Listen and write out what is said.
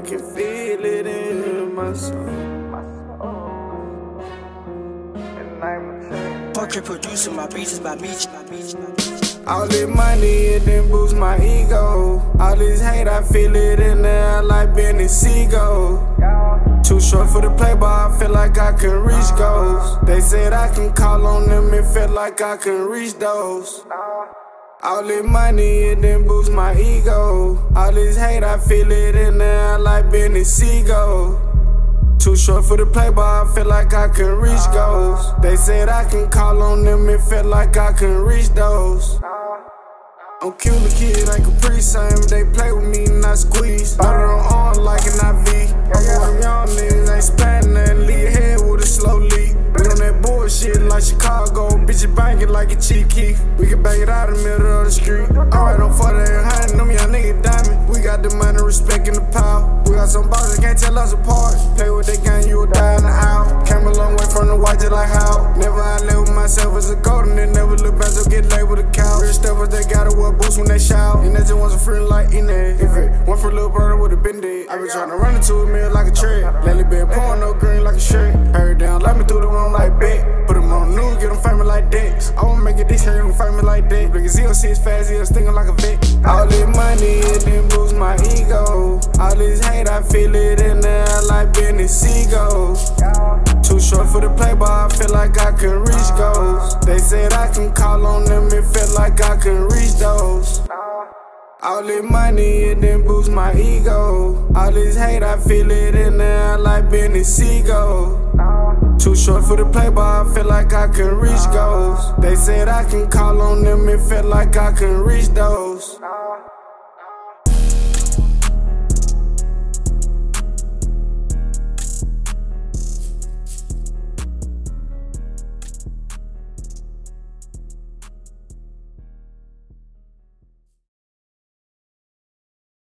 can feel it in my soul. my soul i'm producer, my beats by me. All this money, it then boosts my ego. All this hate, I feel it in there like Beanie Sigel. Too short for the play, but I feel like I can reach goals. They said I can call on them, and feel like I can reach those. All this money, it then boosts my ego. All this hate, I feel it in there I like Beanie Sigel. Too short for the play, but I feel like I can reach goals. They said I can call on them, it felt like I can reach those. I'm the kid like a Sun. They play with me and I squeeze. It on arm like an IV. I'm young like Chicago. Bitches banging like a cheap key. We can bang it out in the middle of the street. Alright, I'm for that hundred, them young niggas diamond. We got the money, respect, and the power. We got some bosses can't tell us apart. Play with that gun, you will die in the hour. Came a long way from the white just like how. Never I live with myself as a golden and never look back, so get labeled a cow. Real stuff, they gotta wear boots when they shout. And that just wants a friend like Ine. If it one for little brother would have been dead. I been trying to run into a mill like a tree. Lately been year, them famous like that. Zero six fast, stinging like a vet. All this money, it then boosts my ego. All this hate, I feel it in there like Beanie Sigel. Too short for the play, but I feel like I can reach goals. They said I can call on them, it felt like I can reach those. All this money, it then boosts my ego. All this hate, I feel it in there like Beanie Sigel. Too short for the play, but I feel like I can reach goals. Said I can call on them, it felt like I can reach those.